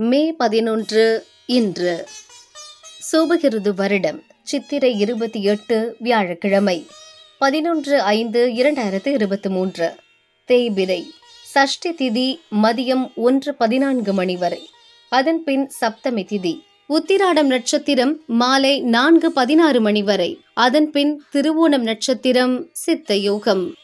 மே பதினொன்று இன்று. சோபகிருது வருடம் சித்திரை இருபத்தி எட்டு வியாழக்கிழமை பதினொன்று ஐந்து இரண்டாயிரத்து இருபத்தி மூன்று. தேய்பிரை சஷ்டி திதி மதியம் ஒன்று பதினான்கு மணி வரை. அதன் பின் சப்தமி திதி உத்திராடம் நட்சத்திரம் மாலை நான்கு பதினாறு மணி வரை. அதன் பின் திருவோணம் நட்சத்திரம் சித்த யோகம்.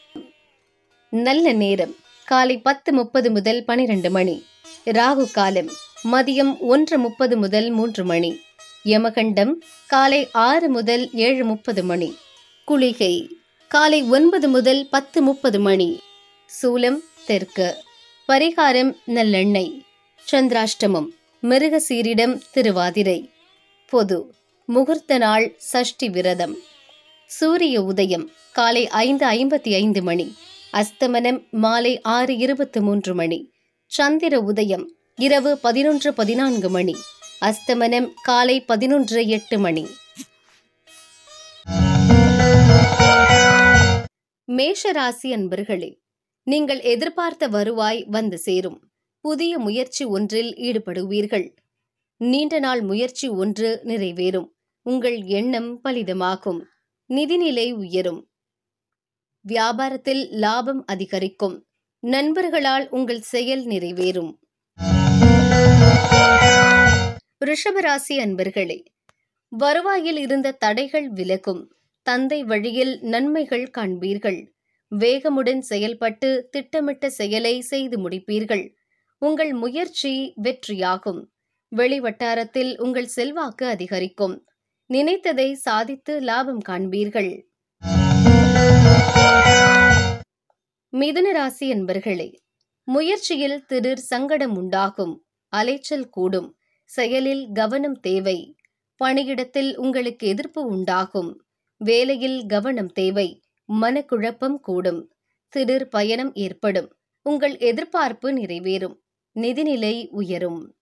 நல்ல நேரம் காலை பத்து முப்பது முதல் பனிரெண்டு மணி. ராகு காலம் மதியம் ஒன்று முப்பது முதல் மூன்று மணி. யமகண்டம் காலை ஆறு முதல் ஏழு முப்பது மணி. குளிகை காலை ஒன்பது முதல் பத்து முப்பது மணி. சூலம் தெற்கு. பரிகாரம் நல்லெண்ணெய். சந்திராஷ்டமம் மிருக சீரிடம் திருவாதிரை. பொது முகூர்த்த நாள் சஷ்டி விரதம். சூரிய உதயம் காலை ஐந்து ஐம்பத்தி ஐந்து மணி. அஸ்தமனம் மாலை ஆறு இருபத்தி மூன்று மணி. சந்திர உதயம் இரவு பதினொன்று பதினான்கு மணி. அஸ்தமனம் காலை பதினொன்று எட்டு மணி. மேஷராசி அன்பர்களே நீங்கள் எதிர்பார்த்த வருவாய் வந்து சேரும். புதிய முயற்சி ஒன்றில் ஈடுபடுவீர்கள். நீண்ட நாள் முயற்சி ஒன்று நிறைவேறும். உங்கள் எண்ணம் பலிதமாகும். நிதிநிலை உயரும். வியாபாரத்தில் லாபம் அதிகரிக்கும். நண்பர்களால் உங்கள் செயல் நிறைவேறும். ரிஷபராசி அன்பர்களே வருவாயில் இருந்த தடைகள் விலகும். தந்தை வழியில் நன்மைகள் காண்பீர்கள். வேகமுடன் செயல்பட்டு திட்டமிட்ட செயலை செய்து முடிப்பீர்கள். உங்கள் முயற்சி வெற்றியாகும். வெளிவட்டாரத்தில் உங்கள் செல்வாக்கு அதிகரிக்கும். நினைத்ததை சாதித்து லாபம் காண்பீர்கள். மிதுன ராசி என்பர்களே முயற்சியில் திடீர் சங்கடம் உண்டாகும். அலைச்சல் கூடும். செயலில் கவனம் தேவை. பணியிடத்தில் உங்களுக்கு எதிர்ப்பு உண்டாகும். வேலையில் கவனம் தேவை. மனக்குழப்பம் கூடும். திடீர் பயணம் ஏற்படும். உங்கள் எதிர்பார்ப்பு நிறைவேறும். நிதிநிலை உயரும்.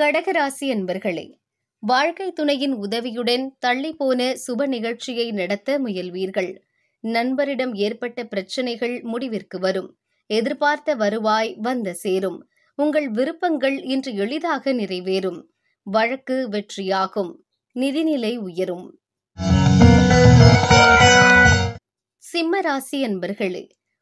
கடகராசி என்பர்களே வாழ்க்கை துணையின் உதவியுடன் தள்ளிப்போன சுப நிகழ்ச்சியை நடத்த முயல்வீர்கள். நண்பரிடம் ஏற்பட்ட பிரச்சனைகள் முடிவிற்கு வரும். எதிர்பார்த்த வருவாய் வந்த சேரும். உங்கள் விருப்பங்கள் இன்று எளிதாக நிறைவேறும். வழக்கு வெற்றியாகும். நிதிநிலை உயரும். சிம்ம ராசி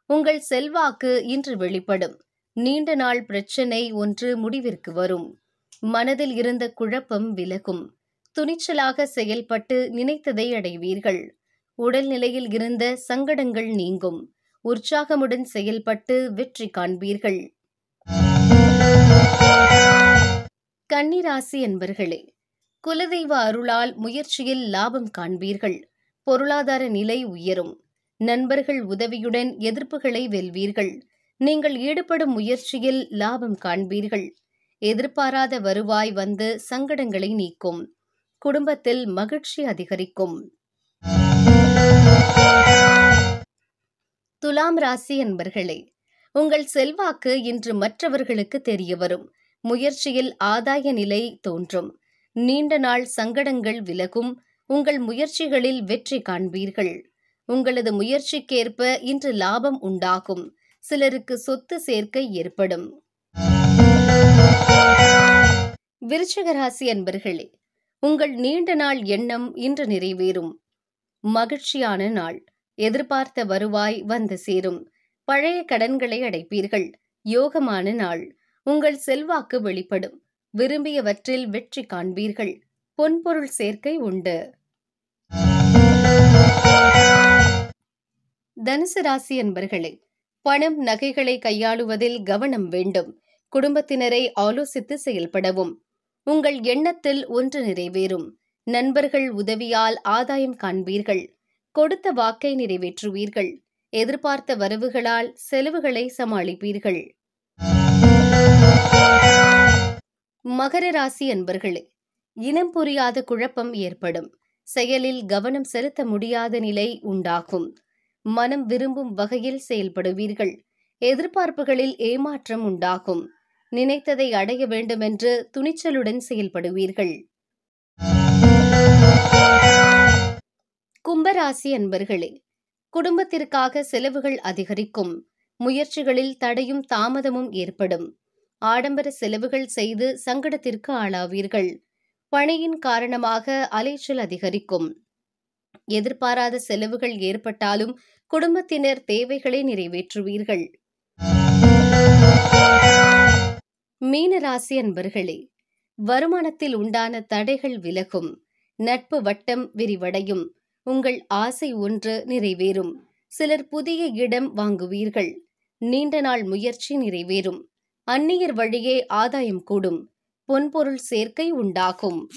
உங்கள் செல்வாக்கு இன்று வெளிப்படும். நீண்ட நாள் பிரச்சனை ஒன்று முடிவிற்கு வரும். மனதில் இருந்த குழப்பம் விலகும். துணிச்சலாக செயல்பட்டு நினைத்ததை அடைவீர்கள். உடல்நிலையில் இருந்த சங்கடங்கள் நீங்கும். உற்சாகமுடன் செயல்பட்டு வெற்றி காண்பீர்கள். கன்னிராசி என்பர்களே குலதெய்வ அருளால் முயற்சியில் லாபம் காண்பீர்கள். பொருளாதார நிலை உயரும். நண்பர்கள் உதவியுடன் எதிர்ப்புகளை வெல்வீர்கள். நீங்கள் ஈடுபடும் முயற்சியில் லாபம் காண்பீர்கள். எதிர்பாராத வருவாய் வந்து சங்கடங்களை நீக்கும். குடும்பத்தில் மகிழ்ச்சி அதிகரிக்கும். துலாம் ராசி என்பர்களே உங்கள் செல்வாக்கு இன்று மற்றவர்களுக்கு தெரிய வரும். முயற்சியில் ஆதாய நிலை தோன்றும். நீண்ட நாள் சங்கடங்கள் விலகும். உங்கள் முயற்சிகளில் வெற்றி காண்பீர்கள். உங்களது முயற்சிக்கேற்ப இன்று லாபம் உண்டாகும். சிலருக்கு சொத்து சேர்க்கை ஏற்படும். விருச்சிகராசி அன்பர்களே உங்கள் நீண்ட நாள் எண்ணம் இன்று நிறைவேறும். மகிழ்ச்சியான நாள். எதிர்பார்த்த வருவாய் வந்து சேரும். பழைய கடன்களை அடைப்பீர்கள். யோகமான நாள். உங்கள் செல்வாக்கு வெளிப்படும். விரும்பியவற்றில் வெற்றி காண்பீர்கள். பொன்பொருள் சேர்க்கை உண்டு. தனுசு ராசி என்பர்களே பணம் நகைகளை கையாளுவதில் கவனம் வேண்டும். குடும்பத்தினரை ஆலோசித்து செயல்படவும். உங்கள் எண்ணத்தில் ஒன்று நிறைவேறும். நண்பர்கள் உதவியால் ஆதாயம் காண்பீர்கள். கொடுத்த வாக்கை நிறைவேற்றுவீர்கள். எதிர்பார்த்த வரவுகளால் செலவுகளை சமாளிப்பீர்கள். மகர ராசி அன்பர்களே இனம் புரியாத குழப்பம் ஏற்படும். செயலில் கவனம் செலுத்த முடியாத நிலை உண்டாகும். மனம் விரும்பும் வகையில் செயல்படுவீர்கள். எதிர்பார்ப்புகளில் ஏமாற்றம் உண்டாகும். நினைத்ததை அடைய வேண்டுமென்று துணிச்சலுடன் செயல்படுவீர்கள். கும்பராசி அன்பர்களே குடும்பத்திற்காக செலவுகள் அதிகரிக்கும். முயற்சிகளில் தடையும் தாமதமும் ஏற்படும். ஆடம்பர செலவுகள் செய்து சங்கடத்திற்கு ஆளாவீர்கள். பணியின் காரணமாக அலைச்சல் அதிகரிக்கும். எதிர்பாராத செலவுகள் ஏற்பட்டாலும் குடும்பத்தினர் தேவைகளை நிறைவேற்றுவீர்கள். மீனராசி அன்பர்களே வருமானத்தில் உண்டான தடைகள் விலகும். நட்பு வட்டம் விரிவடையும். உங்கள் ஆசை ஒன்று நிறைவேறும். சிலர் புதிய இடம் வாங்குவீர்கள். நீண்ட நாள் முயற்சி நிறைவேறும். அந்நியர் வழியே ஆதாயம் கூடும். பொன்பொருள் சேர்க்கை உண்டாகும்.